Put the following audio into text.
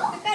Look at that.